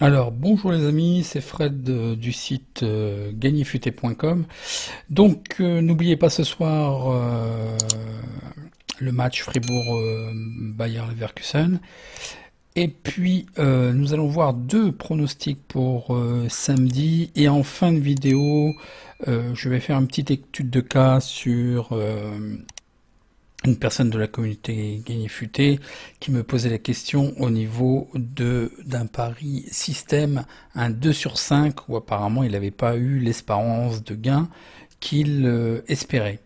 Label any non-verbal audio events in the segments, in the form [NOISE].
Alors, bonjour les amis, c'est Fred euh, du site euh. Donc, euh, n'oubliez pas ce soir euh, le match Fribourg-Bayer Leverkusen. Et puis, nous allons voir deux pronostics pour samedi. Et en fin de vidéo, je vais faire une petite étude de cas sur une personne de la communauté Gagné qui me posait la question au niveau de d'un pari système, un 2 sur 5, où apparemment il n'avait pas eu l'espérance de gain qu'il euh, espérait.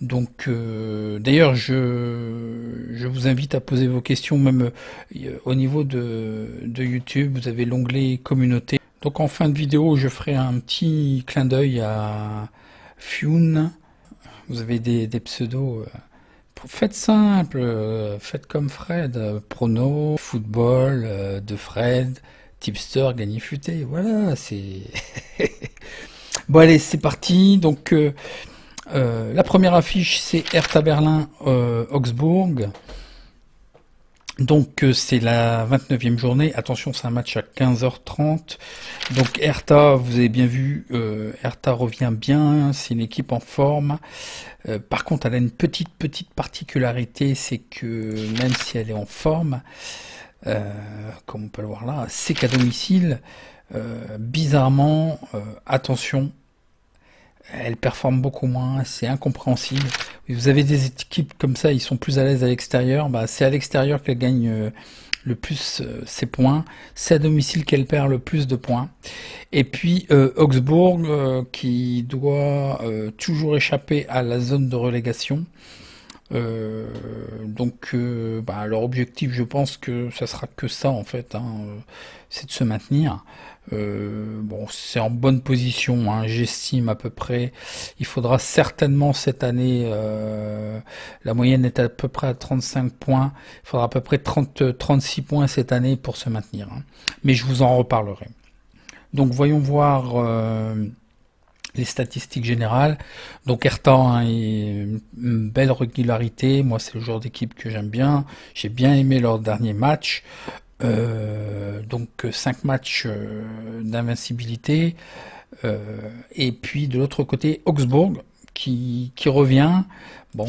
Donc, euh, d'ailleurs, je, je vous invite à poser vos questions, même euh, au niveau de, de YouTube, vous avez l'onglet communauté. Donc, en fin de vidéo, je ferai un petit clin d'œil à Fune. Vous avez des pseudos. Faites simple, euh, faites comme Fred, euh, prono, football, euh, de Fred, tipster, gagné futé, voilà, c'est... [LAUGHS] Bon allez, c'est parti, donc la première affiche c'est Hertha Berlin, Augsbourg, donc euh, c'est la 29e journée, attention c'est un match à 15h30, donc Hertha, vous avez bien vu, euh, Hertha revient bien, c'est une équipe en forme, euh, par contre, elle a une petite petite particularité, c'est que même si elle est en forme, euh, comme on peut le voir là, c'est qu'à domicile, bizarrement, attention, elle performe beaucoup moins, c'est incompréhensible. Vous avez des équipes comme ça, ils sont plus à l'aise à l'extérieur, bah, c'est à l'extérieur qu'elle gagne euh, le plus euh, ses points, c'est à domicile qu'elle perd le plus de points. Et puis euh, Augsbourg euh, qui doit euh, toujours échapper à la zone de relégation. Euh, donc bah, leur objectif, je pense que ça sera que ça en fait, hein, c'est de se maintenir. Euh, bon, c'est en bonne position, hein, j'estime à peu près. Il faudra certainement cette année, euh, la moyenne est à peu près à 35 points. Il faudra à peu près 30, 36 points cette année pour se maintenir. hein. Mais je vous en reparlerai. Donc voyons voir euh, les statistiques générales. Donc Hertha hein, une belle régularité. Moi, c'est le genre d'équipe que j'aime bien. J'ai bien aimé leur dernier match. Euh, donc 5 matchs euh, d'invincibilité. Euh, et puis de l'autre côté, Augsbourg qui, qui revient. Bon,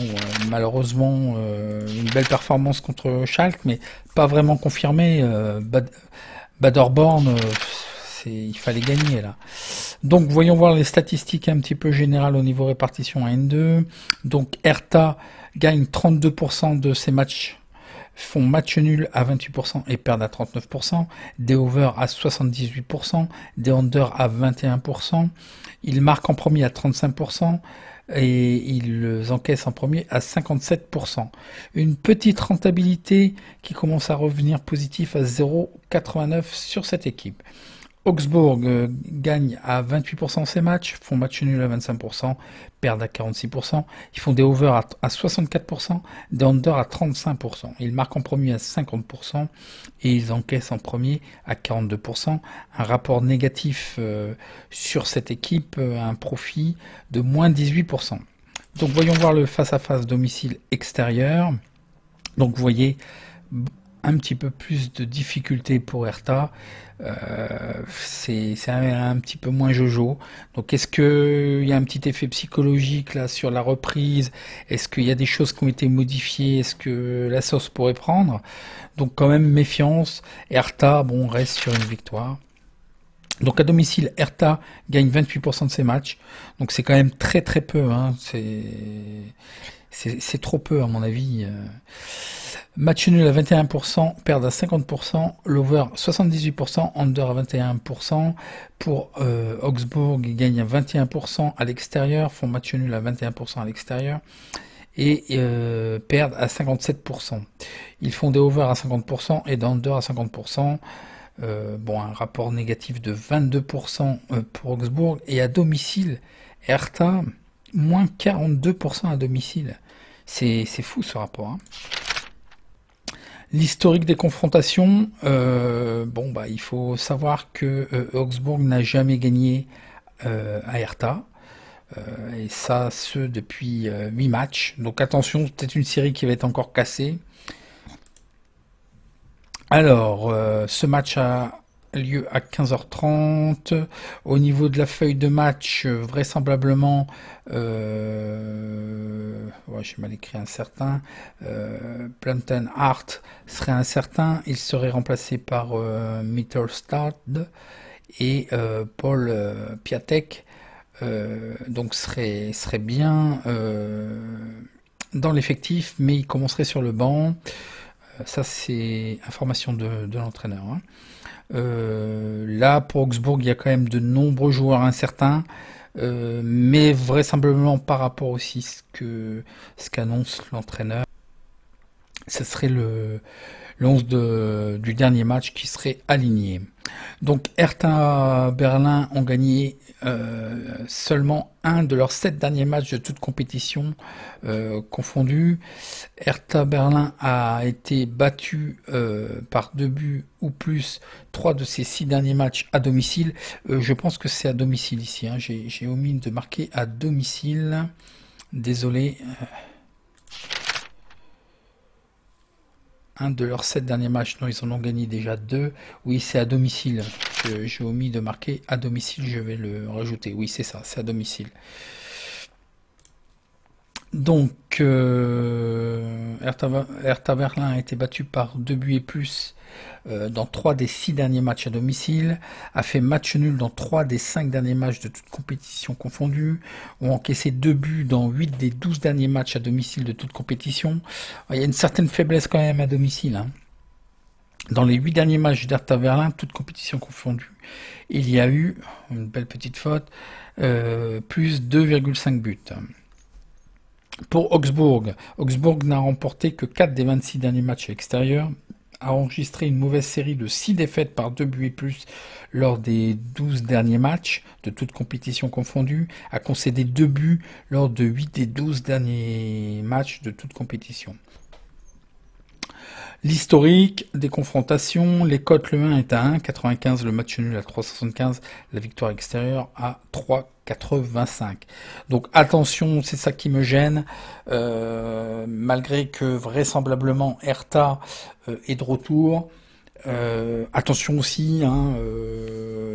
malheureusement, une belle performance contre Schalke, mais pas vraiment confirmée. Euh, Bad, Paderborn, c'est, il fallait gagner là. Donc voyons voir les statistiques un petit peu générales au niveau répartition à N2. Donc Hertha gagne 32% de ses matchs, font match nul à 28% et perdent à 39%, des over à 78%, des under à 21%, ils marquent en premier à 35%, et ils encaissent en premier à 57%. Une petite rentabilité qui commence à revenir positif à 0,89 sur cette équipe. Augsbourg euh, gagne à 28% ses matchs, font match nul à 25%, perdent à 46%, ils font des over à, à 64%, des under à 35%. Ils marquent en premier à 50% et ils encaissent en premier à 42%. Un rapport négatif euh, sur cette équipe, euh, un profit de moins 18%. Donc voyons voir le face-à-face domicile extérieur. Donc vous voyez un petit peu plus de difficultés pour Hertha. Euh, c'est un, un petit peu moins jojo. Donc est-ce qu'il y a un petit effet psychologique là sur la reprise? Est-ce qu'il y a des choses qui ont été modifiées? Est-ce que la sauce pourrait prendre? Donc quand même méfiance. Hertha, bon, reste sur une victoire. Donc à domicile, Hertha gagne 28% de ses matchs. Donc c'est quand même très très peu. Hein. C'est trop peu à mon avis. Euh, Match nul à 21%, perdre à 50%, l'over 78%, under à 21%. Pour euh, Augsbourg, ils gagnent à 21% à l'extérieur, font match nul à 21% à l'extérieur et euh, perdent à 57%. Ils font des over à 50% et des under à 50%. Euh, bon, un rapport négatif de 22% euh, pour Augsbourg et à domicile, Hertha, moins 42% à domicile. C'est fou ce rapport. hein. L'historique des confrontations, euh, bon bah il faut savoir que Augsbourg n'a jamais gagné à Hertha, et ça ce depuis euh, 8 matchs. Donc attention, peut-être une série qui va être encore cassée. Alors, euh, ce match à lieu à 15h30. Au niveau de la feuille de match, vraisemblablement, euh, ouais, j'ai mal écrit incertain, euh, Planten Hart serait incertain, il serait remplacé par euh, Mittelstad et euh, Paul euh, Piatek, donc serait bien dans l'effectif, mais il commencerait sur le banc. Ça, c'est information de, de l'entraîneur. Hein. Euh, là, pour Augsbourg, il y a quand même de nombreux joueurs incertains. Euh, mais vraisemblablement par rapport aussi ce que ce qu'annonce l'entraîneur, ce serait le, le du dernier match qui serait aligné. Donc Hertha Berlin ont gagné euh, seulement un de leurs sept derniers matchs de toute compétition euh, confondue. Hertha Berlin a été battu euh, par deux buts ou plus trois de ses six derniers matchs à domicile. je pense que c'est à domicile ici. Hein. J'ai omis de marquer à domicile. Désolé un de leurs sept derniers matchs. Non, ils en ont gagné déjà deux. Oui, c'est à domicile. J'ai omis de marquer à domicile, je vais le rajouter. Oui, c'est ça, c'est à domicile. Donc, euh, Hertha, Berlin a été battu par deux buts et plus euh, dans trois des six derniers matchs à domicile, a fait match nul dans trois des cinq derniers matchs de toute compétition confondue, ont encaissé deux buts dans huit des douze derniers matchs à domicile de toute compétition. Il y a une certaine faiblesse quand même à domicile. Hein. Dans les huit derniers matchs d'Hertha Berlin, toute compétition confondue, il y a eu, une belle petite faute, euh, plus 2,5 buts. Pour Augsbourg, Augsbourg n'a remporté que 4 des 26 derniers matchs à l'extérieur, a enregistré une mauvaise série de 6 défaites par 2 buts et plus lors des 12 derniers matchs, de toutes compétitions confondues, a concédé 2 buts lors de 8 des 12 derniers matchs de toutes compétitions. L'historique des confrontations, les cotes, le 1 est à 1,95, le match nul à 3,75, la victoire extérieure à 3,85. Donc attention, c'est ça qui me gêne, euh, malgré que vraisemblablement Hertha euh, est de retour. Euh, attention aussi, hein,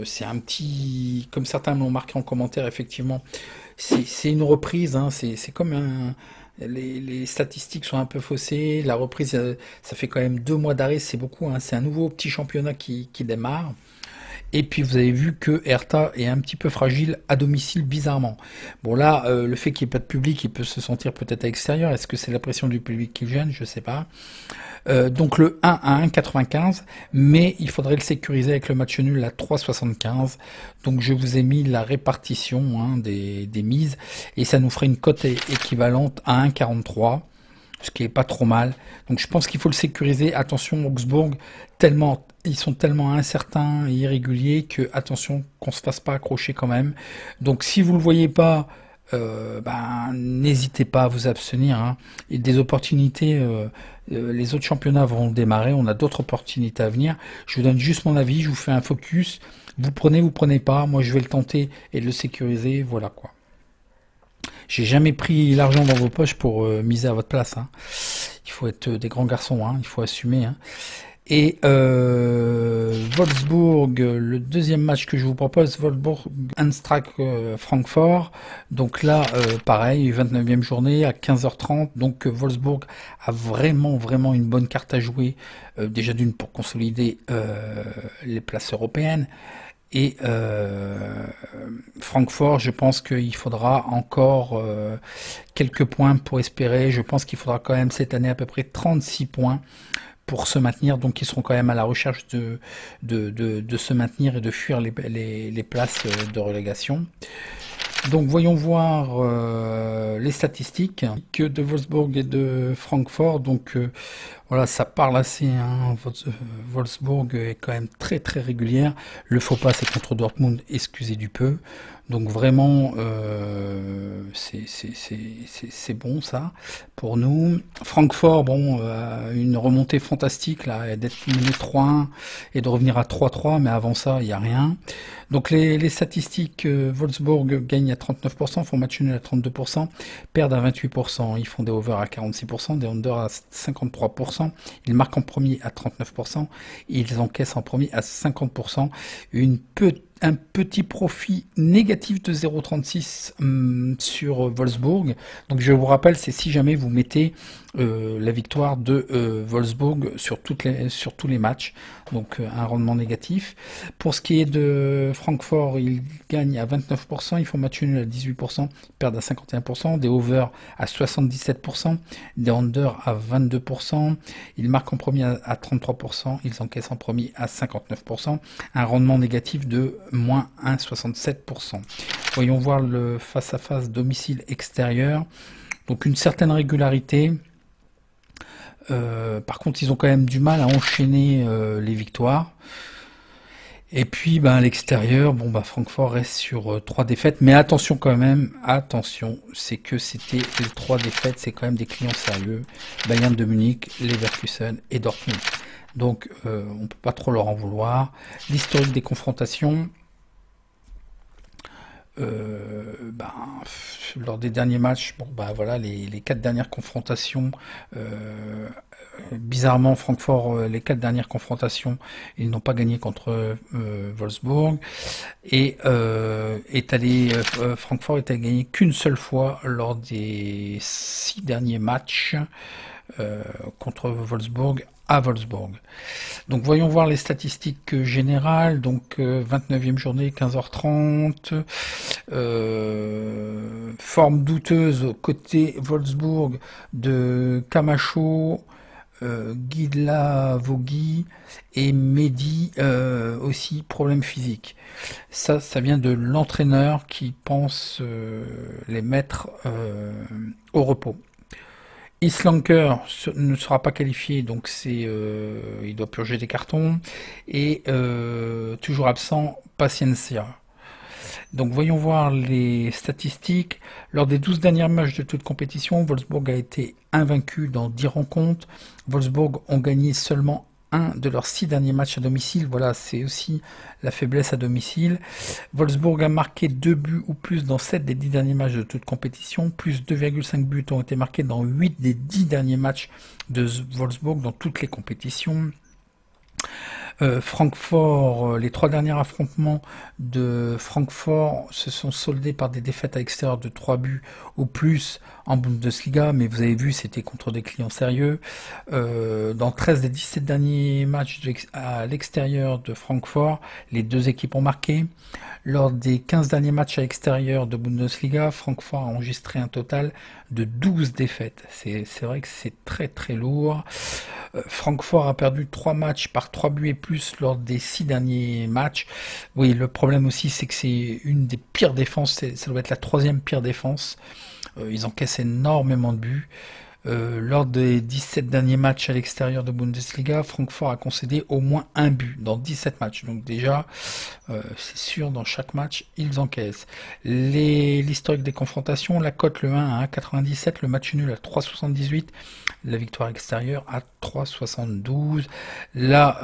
c'est un petit, comme certains l'ont marqué en commentaire, effectivement, c'est une reprise, hein, c'est comme un, les, statistiques sont un peu faussées. La reprise, euh, ça fait quand même deux mois d'arrêt, c'est beaucoup. Hein. C'est un nouveau petit championnat qui, démarre. Et puis vous avez vu que Hertha est un petit peu fragile à domicile bizarrement. Bon là, euh, le fait qu'il n'y ait pas de public, il peut se sentir peut-être à l'extérieur. Est-ce que c'est la pression du public qui gêne? Je ne sais pas. Euh, donc le 1 à 1,95, mais il faudrait le sécuriser avec le match nul à 3,75. Donc je vous ai mis la répartition hein, des, des, mises et ça nous ferait une cote équivalente à 1,43 ce qui est pas trop mal. Donc je pense qu'il faut le sécuriser. Attention, Augsbourg, tellement, ils sont tellement incertains et irréguliers que attention qu'on se fasse pas accrocher quand même. Donc si vous le voyez pas, euh, ben, n'hésitez pas à vous abstenir. Hein. Et des opportunités, euh, euh, les autres championnats vont démarrer, on a d'autres opportunités à venir. Je vous donne juste mon avis, je vous fais un focus. Vous prenez, vous prenez pas. Moi, je vais le tenter et le sécuriser. Voilà quoi. J'ai jamais pris l'argent dans vos poches pour miser à votre place. Hein. Il faut être des grands garçons, hein. il faut assumer. Hein. Et euh, Wolfsburg, le deuxième match que je vous propose, Wolfsburg, Anstrak euh, Francfort. Donc là, euh, pareil, 29e journée à 15h30. Donc euh, Wolfsburg a vraiment, vraiment une bonne carte à jouer. déjà d'une pour consolider les places européennes. Et Francfort, je pense qu'il faudra encore quelques points pour espérer. Je pense qu'il faudra quand même cette année à peu près 36 points pour se maintenir, donc ils seront quand même à la recherche de, de, de, se maintenir et de fuir les, les, les places euh, de relégation. Donc voyons voir euh, les statistiques que de Wolfsburg et de Francfort. Donc euh, voilà, ça parle assez. Hein. Wolfsburg est quand même très très régulière. Le faux pas c'est contre Dortmund, excusez du peu. Donc vraiment, euh, c'est bon ça pour nous. Francfort, bon, euh, une remontée fantastique là, d'être mené 3-1 et de revenir à 3-3, mais avant ça, il n'y a rien. Donc les, les statistiques, euh, Wolfsburg gagne à 39%, font match nul à 32%, perdent à 28%, ils font des over à 46%, des under à 53%. 50%. Ils marquent en premier à 39%. Ils encaissent en premier à 50%. Une petite un petit profit négatif de 0,36 hum, sur Wolfsburg. Donc je vous rappelle, c'est si jamais vous mettez euh, la victoire de euh, Wolfsburg sur, toutes les, sur tous les matchs. Donc euh, un rendement négatif. Pour ce qui est de Francfort, ils gagnent à 29%, ils font match nul à 18%, ils perdent à 51%, des over à 77%, des under à 22%, ils marquent en premier à 33%, ils encaissent en premier à 59%, un rendement négatif de moins 1,67%. Voyons voir le face-à-face domicile extérieur. Donc une certaine régularité. Euh, par contre, ils ont quand même du mal à enchaîner euh, les victoires. Et puis, ben, à l'extérieur, bon, bah, Francfort reste sur euh, trois défaites. Mais attention quand même, attention, c'est que c'était les trois défaites, c'est quand même des clients sérieux. Bayern de Munich, Leverkusen et Dortmund. Donc, on peut pas trop leur en vouloir. L'historique des confrontations, euh, ben, lors des derniers matchs, bah, voilà, les, quatre dernières confrontations, euh, bizarrement, Francfort, euh, les quatre dernières confrontations, ils n'ont pas gagné contre Wolfsburg. Et est allé, Francfort est allé gagner qu'une seule fois lors des six derniers matchs contre Wolfsburg à Wolfsburg. Donc voyons voir les statistiques générales. Donc 29e euh, journée, 15h30. Euh, forme douteuse côté Wolfsburg de Camacho, euh, Guidla Vogui et Mehdi euh, aussi problème physique. Ça, ça vient de l'entraîneur qui pense les mettre au repos. Islanker ne sera pas qualifié, donc c'est euh, il doit purger des cartons. Et euh, toujours absent, Paciencia. Donc voyons voir les statistiques. Lors des 12 derniers matchs de toute compétition, Wolfsburg a été invaincu dans 10 rencontres. Wolfsburg ont gagné seulement un de leurs six derniers matchs à domicile. Voilà, c'est aussi la faiblesse à domicile. Wolfsburg a marqué deux buts ou plus dans 7 des 10 derniers matchs de toute compétition. Plus 2,5 buts ont été marqués dans 8 des 10 derniers matchs de Wolfsburg dans toutes les compétitions. Euh, Francfort, euh, les trois derniers affrontements de Francfort se sont soldés par des défaites à l'extérieur de 3 buts ou plus en Bundesliga, mais vous avez vu, c'était contre des clients sérieux. Euh, dans 13 des 17 derniers matchs à l'extérieur de Francfort, les deux équipes ont marqué. Lors des 15 derniers matchs à l'extérieur de Bundesliga, Francfort a enregistré un total de 12 défaites. C'est vrai que c'est très très lourd. Euh, Francfort a perdu 3 matchs par 3 buts et plus lors des 6 derniers matchs. Oui, le problème aussi, c'est que c'est une des pires défenses, ça doit être la troisième pire défense. Euh, ils encaissent énormément de buts. Euh, lors des 17 derniers matchs à l'extérieur de Bundesliga, Francfort a concédé au moins un but dans 17 matchs. Donc déjà, euh, c'est sûr, dans chaque match, ils encaissent. L'historique des confrontations, la cote le 1 à 1,97, le match nul à 3,78, la victoire extérieure à 3,72. Là,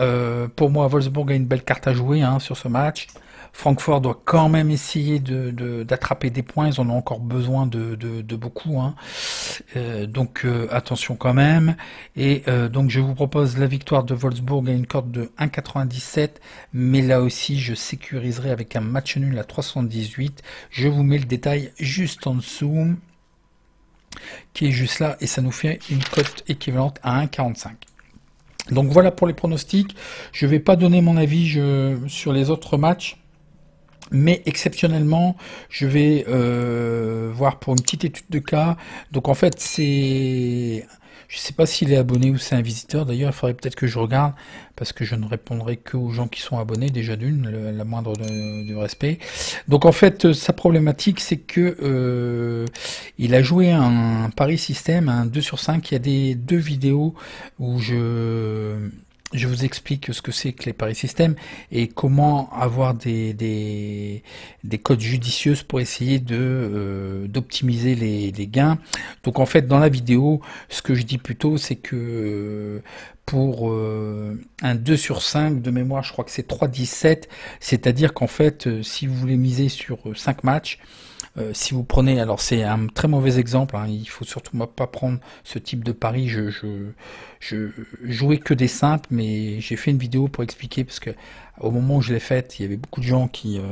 pour moi, Wolfsburg a une belle carte à jouer hein, sur ce match. Francfort doit quand même essayer d'attraper de, des points. Ils en ont encore besoin de, de beaucoup. Hein. Euh, donc euh, attention quand même. Et euh, donc je vous propose la victoire de Wolfsburg à une corde de 1,97. Mais là aussi, je sécuriserai avec un match nul à 378. Je vous mets le détail juste en dessous qui est juste là et ça nous fait une cote équivalente à 1,45. Donc voilà pour les pronostics. Je ne vais pas donner mon avis sur les autres matchs. Mais exceptionnellement, je vais euh, voir pour une petite étude de cas. Donc en fait, c'est... Je ne sais pas s'il est abonné ou c'est un visiteur. D'ailleurs, il faudrait peut-être que je regarde parce que je ne répondrai que aux gens qui sont abonnés déjà d'une, la moindre de, respect. Donc en fait, sa problématique, c'est que euh, il a joué un Paris Système, un 2 sur 5. Il y a des deux vidéos où je je vous explique ce que c'est que les paris systèmes et comment avoir des, des, des codes judicieuses pour essayer de euh, d'optimiser les, les, gains. Donc en fait dans la vidéo, ce que je dis plutôt c'est que euh, pour euh, un 2 sur 5 de mémoire, je crois que c'est 3,17, c'est-à-dire qu'en fait si vous voulez miser sur 5 matchs, Euh, si vous prenez, alors c'est un très mauvais exemple, hein, il faut surtout pas prendre ce type de pari. Je, je, je jouais que des simples, mais j'ai fait une vidéo pour expliquer parce que au moment où je l'ai faite, il y avait beaucoup de gens qui euh,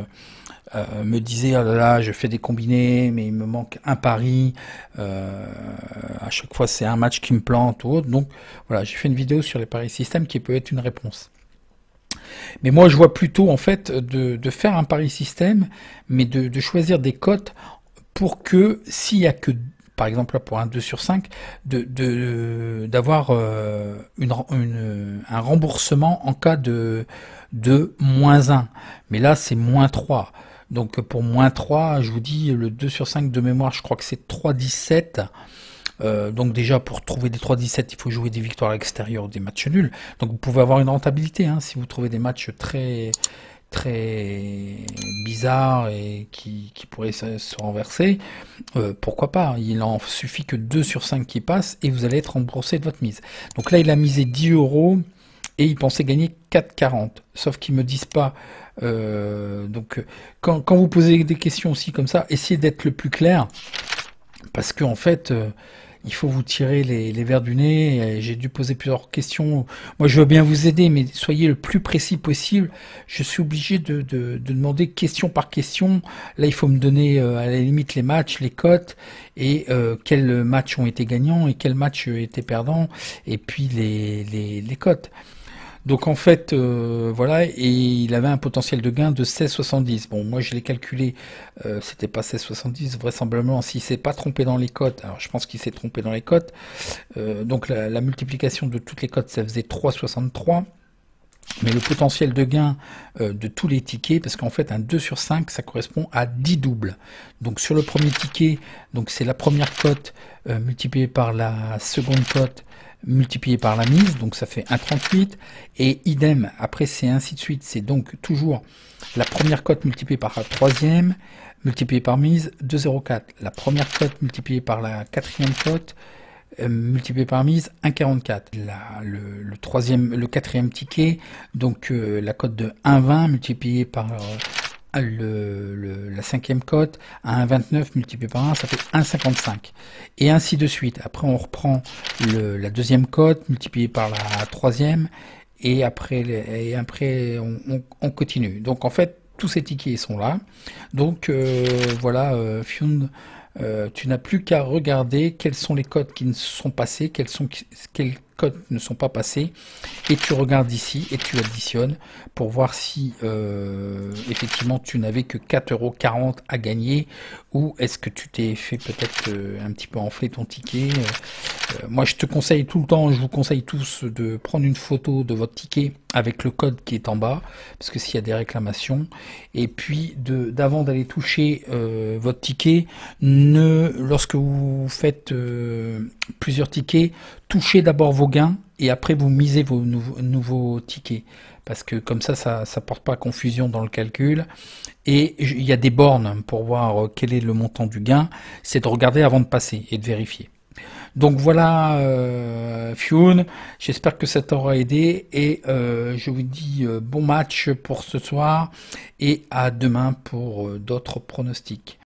euh, me disaient oh là là, je fais des combinés, mais il me manque un pari. à chaque fois, c'est un match qui me plante ou autre. Donc voilà, j'ai fait une vidéo sur les paris système qui peut être une réponse. Mais moi, je vois plutôt en fait de, faire un pari système, mais de, choisir des cotes pour que s'il y a que par exemple pour un 2 sur 5, d'avoir euh, un remboursement en cas de moins 1. Mais là, c'est moins 3. Donc pour moins 3, je vous dis, le 2 sur 5 de mémoire, je crois que c'est 3,17. Euh, donc déjà pour trouver des 3-17, il faut jouer des victoires à l'extérieur, des matchs nuls. Donc vous pouvez avoir une rentabilité hein, si vous trouvez des matchs très très bizarres et qui, pourraient se, renverser. Euh, pourquoi pas Il en suffit que 2 sur 5 qui passent et vous allez être remboursé de votre mise. Donc là, il a misé 10 euros et il pensait gagner 4,40. Sauf qu'ils me disent pas. Euh, donc quand, quand, vous posez des questions aussi comme ça, essayez d'être le plus clair parce qu'en en fait, il faut vous tirer les, les verres du nez. J'ai dû poser plusieurs questions. Moi, je veux bien vous aider, mais soyez le plus précis possible. Je suis obligé de, de, de demander question par question. Là, il faut me donner euh, à la limite les matchs, les cotes et euh, quels matchs ont été gagnants et quels matchs étaient perdants, et puis les, les, les cotes. Donc en fait, euh, voilà, et il avait un potentiel de gain de 16,70. Bon, moi je l'ai calculé, euh, c'était pas 16,70, vraisemblablement, s'il s'est pas trompé dans les cotes, alors je pense qu'il s'est trompé dans les cotes, euh, donc la, multiplication de toutes les cotes, ça faisait 3,63. Mais le potentiel de gain de tous les tickets, parce qu'en fait un 2 sur 5, ça correspond à 10 doubles. Donc sur le premier ticket, donc c'est la première cote multipliée par la seconde cote multiplié par la mise, donc ça fait 1,38. Et idem, après c'est ainsi de suite, c'est donc toujours la première cote multipliée par la troisième, multipliée par mise, 2,04. La première cote multipliée par la quatrième cote, euh, multipliée par mise, 1,44. Le, le, troisième, le quatrième ticket, donc euh, la cote de 1,20 multipliée par... Euh, le, la cinquième cote à 1,29 multiplié par 1, ça fait 1,55. Et ainsi de suite. Après, on reprend le, la deuxième cote multipliée par la troisième. Et après, et après on, on, continue. Donc en fait, tous ces tickets sont là. Donc euh, voilà, euh, euh, tu n'as plus qu'à regarder quels sont les codes qui ne sont passés, quels sont quels ne sont pas passés, et tu regardes ici et tu additionnes pour voir si euh, effectivement tu n'avais que 4,40€ à gagner ou est-ce que tu t'es fait peut-être euh, un petit peu enfler ton ticket. Moi je te conseille tout le temps, je vous conseille tous de prendre une photo de votre ticket avec le code qui est en bas, parce que s'il y a des réclamations, et puis d'avant d'aller toucher votre ticket, lorsque vous faites euh, plusieurs tickets, touchez d'abord vos gains et après vous misez vos nouveaux, tickets. Parce que comme ça, ça ne porte pas confusion dans le calcul. Et il y a des bornes pour voir euh, quel est le montant du gain. C'est de regarder avant de passer et de vérifier. Donc voilà, euh, j'espère que ça t'aura aidé et euh, je vous dis bon match pour ce soir et à demain pour d'autres pronostics.